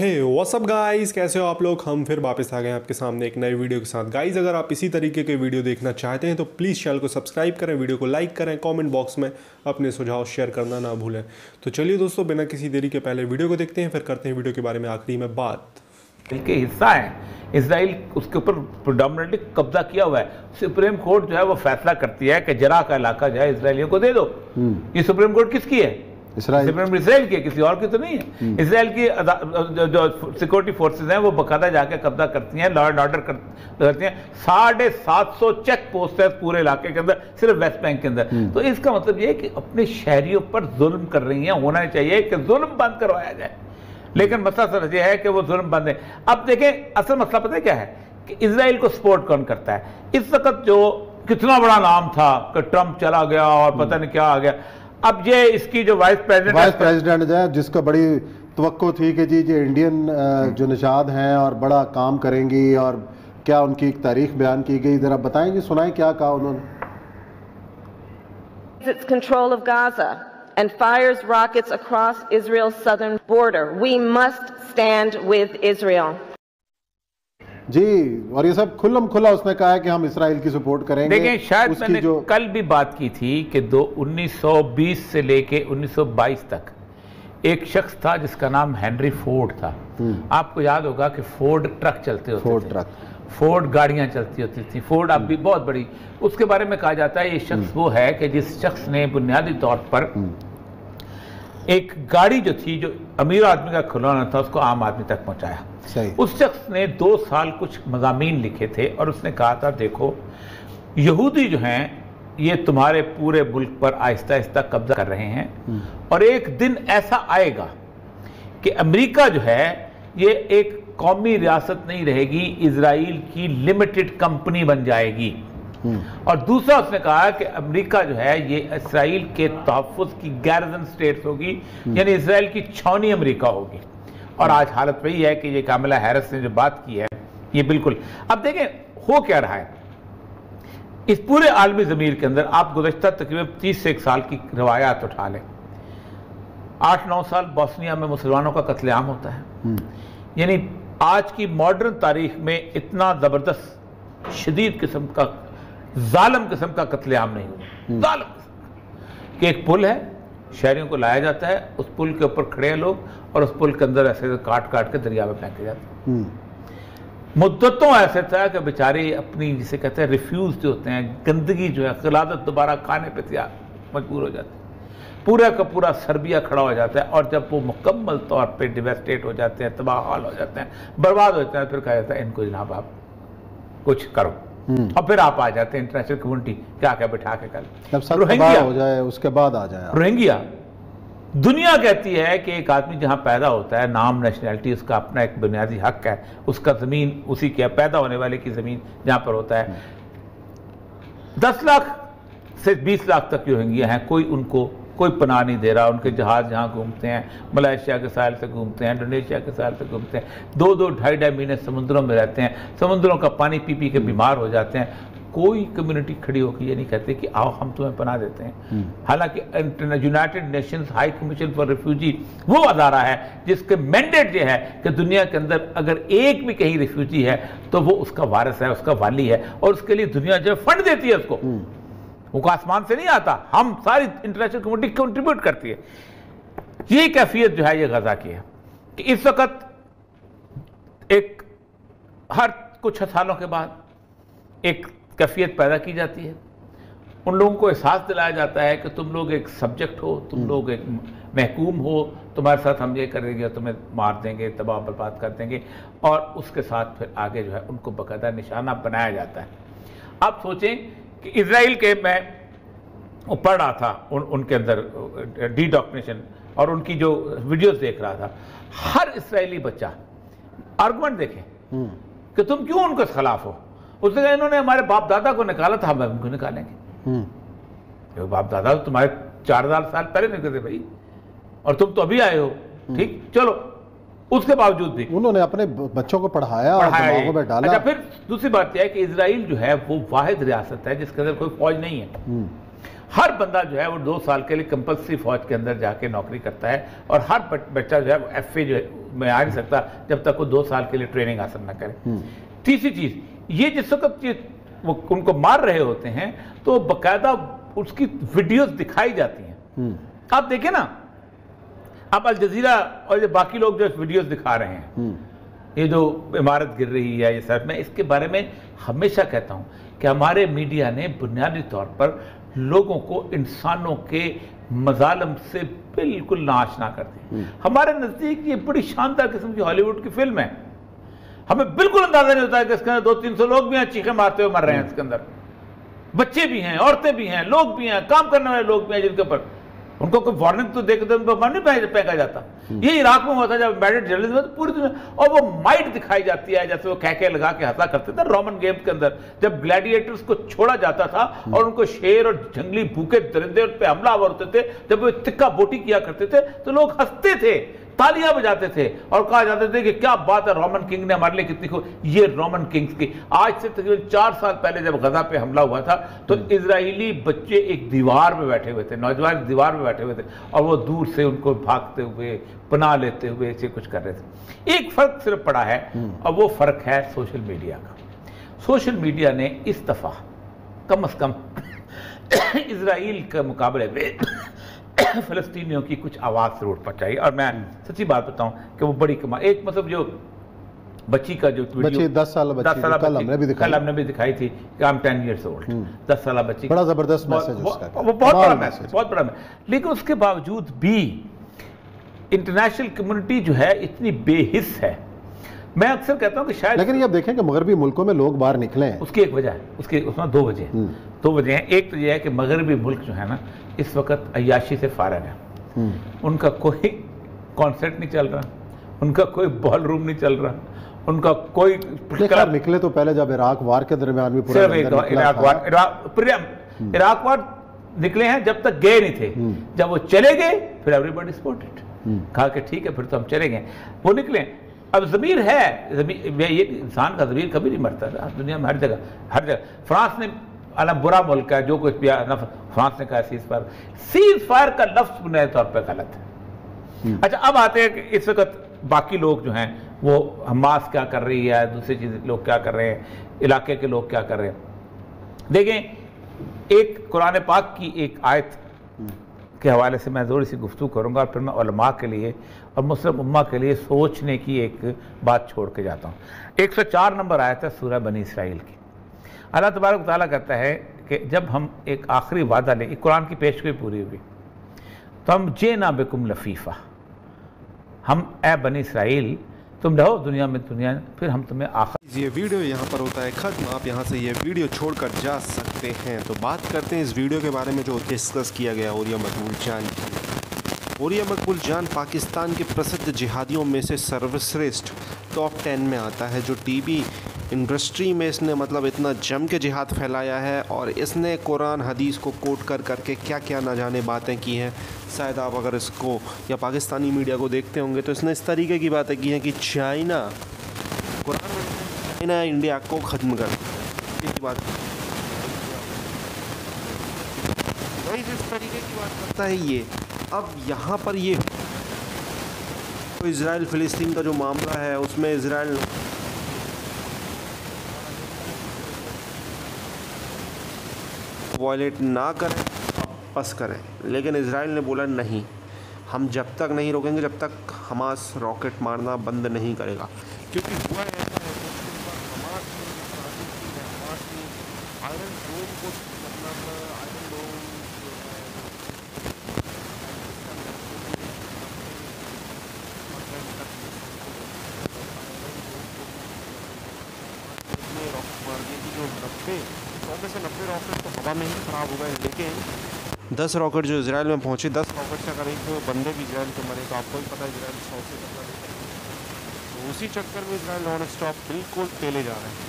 हे WhatsApp guys कैसे हो आप लोग? हम फिर वापस आ गए हैं आपके सामने एक नए वीडियो के साथ। गाइस अगर आप इसी तरीके के वीडियो देखना चाहते हैं तो प्लीज़ चैनल को सब्सक्राइब करें वीडियो को लाइक करें कमेंट बॉक्स में अपने सुझाव शेयर करना ना भूलें। तो चलिए दोस्तों बिना किसी देरी के पहले वीडियो को देखते हैं फिर करते हैं वीडियो के बारे में आखिरी में बात। इसराइल के हिस्सा है। इसराइल उसके ऊपर प्रोडोमिनेटली कब्जा किया हुआ है। सुप्रीम कोर्ट जो है वो फैसला करती है कि जरा का इलाका जो है इसराइलियों को दे दो। ये सुप्रीम कोर्ट किसकी है? इसराइल इसराइल की है किसी और की तो नहीं है। इसराइल की जो, जो सिक्योरिटी फोर्सेज हैं वो बकायदा जाके कब्जा करती हैं लॉ एंड ऑर्डर करती हैं। साढ़े सात सौ चेक पोस्ट है पूरे इलाके के अंदर सिर्फ़ वेस्ट बैंक के अंदर। तो इसका मतलब ये है कि अपने शहरियों पर जुल्म कर रही हैं होना चाहिए कि जुल्म बंद करवाया जाए। लेकिन मसला सर यह है कि वो जुल्म बंद है। अब देखें असल मसला पता क्या है? कि इसराइल को सपोर्ट कौन करता है? इस वक्त जो कितना बड़ा नाम था कि ट्रंप चला गया और पता नहीं क्या आ गया। अब ये इसकी जो वाइस प्रेसिडेंट वाइस प्रेसिडेंट जो है जिसको बड़ी तो थी कि जी ये इंडियन जो निषाद हैं और बड़ा काम करेंगी और क्या उनकी एक तारीख बयान की गई जरा बताएँ जी सुनाएँ क्या कहा उन्होंने its control of Gaza and fires rockets across Israel's southern border. We must stand with Israel. जी और ये सब खुल्लम खुला उसने कहा है कि हम इसराइल की सपोर्ट करेंगे। देखें शायद मैंने जो कल भी बात की थी कि दो 1920 से लेके 1922 तक एक शख्स था जिसका नाम हेनरी फोर्ड था। आपको याद होगा कि फोर्ड ट्रक चलते होते फोर्ड थे। ट्रक। फोर्ड गाड़ियाँ चलती होती थी। फोर्ड अब भी बहुत बड़ी उसके बारे में कहा जाता है ये शख्स वो है कि जिस शख्स ने बुनियादी तौर पर एक गाड़ी जो थी जो अमीर आदमी का खिलौना था उसको आम आदमी तक पहुँचाया। सही। उस शख्स ने दो साल कुछ मजामीन लिखे थे और उसने कहा था देखो यहूदी जो हैं ये तुम्हारे पूरे मुल्क पर आहिस्ता आहिस्ता कब्जा कर रहे हैं और एक दिन ऐसा आएगा कि अमेरिका जो है ये एक कौमी रियासत नहीं रहेगी इसराइल की लिमिटेड कंपनी बन जाएगी। और दूसरा उसने कहा कि अमेरिका जो है ये इसराइल के तहफ़ की गैरजन स्टेट्स होगी यानी इसराइल की छौनी अमेरिका होगी। और आज हालत वही है कि ये कामिला हैरिस ने जो बात की है ये बिल्कुल। अब देखें हो क्या रहा है? इस पूरे आलमी ज़मीर के अंदर आप गुजशत तकरीबन तीस से एक साल की रवायात उठा लें। आठ नौ साल बोस्निया में मुसलमानों का कत्लेआम होता है। यानी आज की मॉडर्न तारीख में इतना ज़बरदस्त शदीद किस्म का जालम किस्म का कत्लेआम नहीं हुआ। जालम किस्म कि। एक पुल है शहरियों को लाया जाता है उस पुल के ऊपर खड़े हैं लोग और उस पुल के अंदर ऐसे काट काट के दरिया में फेंके जाते हैं। हम्म, मुद्दतों ऐसे था कि बेचारे अपनी जिसे कहते हैं रिफ्यूज जो होते हैं गंदगी जो है खिलादत दोबारा खाने पर तैयार मजबूर हो जाते हैं। पूरा का पूरा सर्बिया खड़ा हो जाता है और जब वो मुकम्मल तौर पे डिवेस्टेट हो जाते हैं तबाह हाल हो जाते हैं बर्बाद हो जाते हैं फिर कहा जाता है इनको जनाब आप कुछ करो। और फिर आप आ जाते हैं इंटरनेशनल कम्युनिटी क्या क्या बिठा के कल। तबाह हो जाए उसके बाद आ जाए रोहिंग्या। दुनिया कहती है कि एक आदमी जहाँ पैदा होता है नाम नेशनैलिटी उसका अपना एक बुनियादी हक है। उसका ज़मीन उसी की पैदा होने वाले की ज़मीन जहाँ पर होता है। दस लाख से बीस लाख तक रोहिंग्या हैं कोई उनको कोई पनाह नहीं दे रहा उनके जहाज़ जहाँ घूमते हैं मलेशिया के साहिल से घूमते हैं इंडोनेशिया के साहिल से घूमते हैं दो दो ढाई ढाई महीने समुद्रों में रहते हैं समुद्रों का पानी पी पी के बीमार हो जाते हैं। कोई कम्युनिटी खड़ी होकर ये नहीं कहते कि आओ हम तुम्हें पनाह देते हैं। हालाँकि United Nations High Commission for refugee वो अदारा है जिसके मैंडेट ये है कि दुनिया के अंदर अगर एक भी कहीं रिफ्यूजी है तो वो उसका वारस है उसका वाली है और उसके लिए दुनिया जो फंड देती है उसको। वो आसमान से नहीं आता। हम सारी इंटरनेशनल कम्युनिटी कंट्रीब्यूट करती है। ये कैफियत जो है ये गजा की है कि इस वक्त एक हर कुछ सालों के बाद एक कैफियत पैदा की जाती है। उन लोगों को एहसास दिलाया जाता है कि तुम लोग एक सब्जेक्ट हो तुम लोग एक महकूम हो तुम्हारे साथ हम ये करेंगे तुम्हें मार देंगे तबाह बर्बाद कर देंगे और उसके साथ फिर आगे जो है उनको बाकायदा निशाना बनाया जाता है। आप सोचें कि इसराइल के मैं पढ़ रहा था उन उनके अंदर डी डॉक्नेशन और उनकी जो वीडियोस देख रहा था। हर इसराइली बच्चा आर्गुमेंट देखें कि तुम क्यों उनके खिलाफ हो? उसने कहा इन्होंने हमारे बाप दादा को निकाला था हम उनको निकालेंगे। हम्म, जो बाप दादा तो तुम्हारे चार हज़ार साल पहले निकले थे भाई और तुम तो अभी आए हो ठीक? चलो उसके बावजूद भी। उन्होंने अपने बच्चों को पढ़ाया और पढ़ाया। में डाला। अच्छा फिर दूसरी बात यह है कि इसराइल जो है वो वाहिद रियासत है जिसके अंदर कोई फौज नहीं है। हम्म, हर बंदा जो है वो दो साल के लिए कंपल्सरी फौज के अंदर जाके नौकरी करता है और हर बच्चा जो है एफए जो है में आ नहीं सकता जब तक वो दो साल के लिए ट्रेनिंग हासिल ना करे। तीसरी चीज़ ये जिस वक्त वो उनको मार रहे होते हैं तो बकायदा उसकी वीडियोस दिखाई जाती हैं। आप देखें ना अब अल जजीरा और ये बाकी लोग जो वीडियोस दिखा रहे हैं ये जो इमारत गिर रही है ये सर मैं इसके बारे में हमेशा कहता हूँ कि हमारे मीडिया ने बुनियादी तौर पर लोगों को इंसानों के मजालम से बिल्कुल नाशना कर दी हमारे नज़दीक ये बड़ी शानदार किस्म की हॉलीवुड की फ़िल्म है। हमें बिल्कुल अंदाज़ा नहीं होता है कि इसके अंदर दो तीन सौ लोग भी हैं चीखे मारते हुए मर रहे हैं इसके अंदर। बच्चे भी हैं औरतें भी हैं लोग भी हैं काम करने वाले लोग भी हैं जिनके ऊपर। उनको कोई वार्निंग तो देकर तो उनको मन नहीं फेंका- जाता। ये इराक में हुआ था जब एम्बेडेड जर्नलिज्म तो पूरी दुनिया और वो माइट दिखाई जाती है जैसे वो कह के लगा के हंसा करते थे रोमन गेम्स के अंदर। जब ग्लैडिएटर्स को छोड़ा जाता था और उनको शेर और जंगली भूखे दरिंदे उन पर हमलावर होते थे जब वो तिक्का बोटी किया करते थे तो लोग हँसते थे। तालियाँ बजाते थे और कहा जाते थे कि क्या बात है रोमन किंग ने हमारे लिए कितनी खो ये रोमन किंग्स की। आज से तकरीबन चार साल पहले जब गजा पे हमला हुआ था तो इसराइली बच्चे एक दीवार में बैठे हुए थे नौजवान दीवार में बैठे हुए थे और वो दूर से उनको भागते हुए पना लेते हुए ऐसे कुछ कर रहे थे। एक फ़र्क सिर्फ़ पड़ा है और वो फ़र्क है सोशल मीडिया का। सोशल मीडिया ने इस दफ़ा कम अज कम इसराइल के मुकाबले में फिलिस्तीनियों की कुछ आवाज़ ज़रूर पहुंचाई और मैं सच्ची बात बताऊँ कि वो बड़ी कमाल एक मतलब जो बच्ची का जो बच्ची, 10 साल बच्ची, दस साल कल हमने भी दिखाई। कल हमने भी दिखाई थी कि I am ten years old दस साल बच्ची बड़ा ज़बरदस्त मैसेज वो- बहुत बड़ा मैसेज। मैसेज बहुत बड़ा मैसेज लेकिन उसके बावजूद भी इंटरनेशनल कम्युनिटी जो है इतनी बेहिस है। मैं अक्सर कहता हूँ कि शायद लेकिन ये देखें कि मगरबी मुल्कों में लोग बाहर निकले हैं। उसकी एक वजह है उसके उसमें दो वजह हैं। दो वजह हैं। एक तो यह है कि मगरबी मुल्क जो है ना इस वक्त अयाशी से फारग है। उनका कोई कॉन्सर्ट नहीं चल रहा उनका कोई बॉल रूम नहीं चल रहा उनका कोई निकले तो पहले जब इराक वार के दरमियान भी पूरा इराक वार प्रियम- इराक वार निकले हैं जब तक गए नहीं थे। जब वो चले गए फिर एवरीबॉडी सपोर्टेड कहा कि ठीक है फिर तो हम चले गए। वो निकले। अब जमीर है जमीर ये इंसान का जमीर कभी नहीं मरता था दुनिया में हर जगह हर जगह। फ्रांस ने अला बुरा मुल्क है जो कुछ भी फ्रांस ने कहा सीज फायर सीज फायर का लफ्ज बुनियादी तौर पर गलत है। अच्छा अब आते हैं कि इस वक्त बाकी लोग जो हैं वो हमास क्या कर रही है दूसरी चीज़ लोग क्या कर रहे हैं इलाके के लोग क्या कर रहे हैं। देखें एक कुरान पाक की एक आयत के हवाले से मैं थोड़ी सी गुफ्तू करूँगा और फिर मैं के लिए और मुस्लिम उम्मा के लिए सोचने की एक बात छोड़ के जाता हूँ। 104 नंबर आया था सूर्य बनी इसराइल की। अल्लाह तबारक ताला कहता है कि जब हम एक आखिरी वादा लें कुरान की पेशगोई पूरी हुई तो हम जे ना बेकुम लफीफ़ा। हम ए बनी इसराइल, तुम रहो दुनिया में दुनिया, फिर हम तुम्हें आखिर ये वीडियो यहाँ पर होता है ख़त्म। आप यहाँ से ये वीडियो छोड़कर जा सकते हैं। तो बात करते हैं इस वीडियो के बारे में जो डिस्कस किया गया ओरिया मकबूल जान की ओरिया मकबूल जान पाकिस्तान के प्रसिद्ध जिहादियों में से सर्वश्रेष्ठ टॉप टेन में आता है, जो टीवी इंडस्ट्री में इसने मतलब इतना जम के जिहाद फैलाया है और इसने कुरान, हदीस को कोट कर करके क्या क्या ना जाने बातें की हैं। शायद आप अगर इसको या पाकिस्तानी मीडिया को देखते होंगे तो इसने इस तरीके की बातें की हैं कि चाइना, कुरान चाइना इंडिया को ख़त्म कर बात इस तरीके की बात करता है ये अब यहाँ पर ये तो इसराइल फ़िलिस्तीन का जो मामला है, उसमें इसराइल वॉयलेट ना करें वापस करें। लेकिन इसराइल ने बोला, नहीं, हम जब तक नहीं रोकेंगे, जब तक हमास रॉकेट मारना बंद नहीं करेगा। क्योंकि हुआ ऐसा है हमास ने आयरन डोम को मतलब आयरन डोम जो है दिए कि जो नब्बे सौ में से नब्बे रॉकेट तो हवा में ही ख़राब हो गए, लेकिन दस रॉकेट जो इसराइल में पहुँचे, दस रॉकेट से अगर एक बंदे भी इसराइल के मरे तो आपको ही पता है इसराइल सौ से ज़्यादा तो उसी चक्कर में इसराइल नॉन स्टॉप बिल्कुल टेले जा रहे हैं।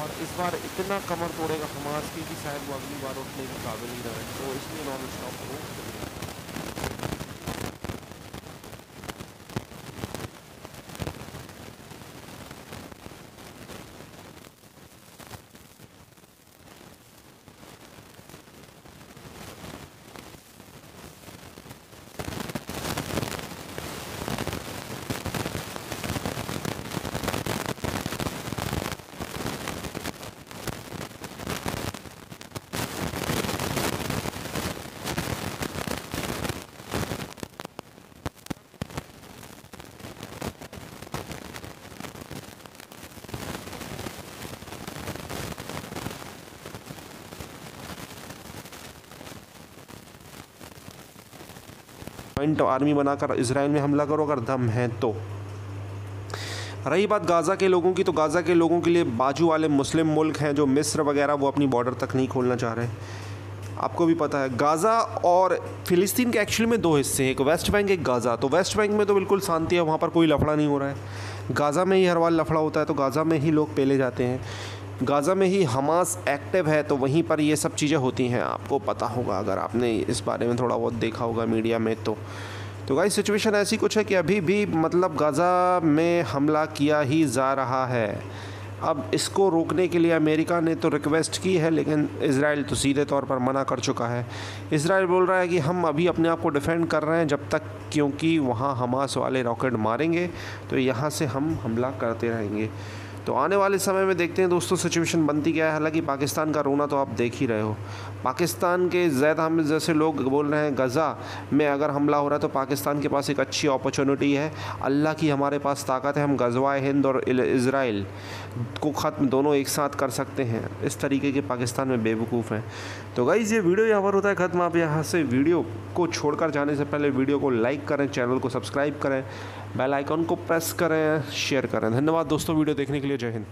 और इस बार इतना कमर तोड़ेगा हमास की कि शायद वो अगली बार उठने के काबिल ही रहे। तो इसलिए नॉन स्टॉप को जॉइंट आर्मी बनाकर इसराइल में हमला करो, अगर दम है तो। रही बात गाज़ा के लोगों की तो गाज़ा के लोगों के लिए बाजू वाले मुस्लिम मुल्क हैं जो मिस्र वगैरह, वो अपनी बॉर्डर तक नहीं खोलना चाह रहे। आपको भी पता है, गाज़ा और फ़िलिस्तीन के एक्चुअली में दो हिस्से हैं, एक वेस्ट बैंक एक गाज़ा। तो वेस्ट बैंक में तो बिल्कुल शांति है, वहाँ पर कोई लफड़ा नहीं हो रहा है। गाज़ा में ही हर बार लफड़ा होता है तो गाज़ा में ही लोग पेले जाते हैं। गाज़ा में ही हमास एक्टिव है तो वहीं पर ये सब चीज़ें होती हैं। आपको पता होगा, अगर आपने इस बारे में थोड़ा बहुत देखा होगा मीडिया में तो। तो गाइस, सिचुएशन ऐसी कुछ है कि अभी भी मतलब गाज़ा में हमला किया ही जा रहा है। अब इसको रोकने के लिए अमेरिका ने तो रिक्वेस्ट की है, लेकिन इसराइल तो सीधे तौर पर मना कर चुका है। इसराइल बोल रहा है कि हम अभी अपने आप को डिफेंड कर रहे हैं, जब तक क्योंकि वहाँ हमास वाले रॉकेट मारेंगे तो यहाँ से हम हमला करते रहेंगे। तो आने वाले समय में देखते हैं दोस्तों सिचुएशन बनती क्या है। हालाँकि पाकिस्तान का रोना तो आप देख ही रहे हो। पाकिस्तान के जैद हामिद जैसे लोग बोल रहे हैं, गज़ा में अगर हमला हो रहा है तो पाकिस्तान के पास एक अच्छी अपॉर्चुनिटी है। अल्लाह की हमारे पास ताकत है, हम गजवा हिंद और इसराइल को ख़त्म दोनों एक साथ कर सकते हैं। इस तरीके के पाकिस्तान में बेवकूफ़ हैं। तो गाइज़ ये वीडियो यहाँ पर होता है ख़त्म। आप यहाँ से वीडियो को छोड़कर जाने से पहले वीडियो को लाइक करें चैनल को सब्सक्राइब करें। बेल आइकॉन को प्रेस करें, शेयर करें। धन्यवाद दोस्तों वीडियो देखने के लिए, जय हिंद।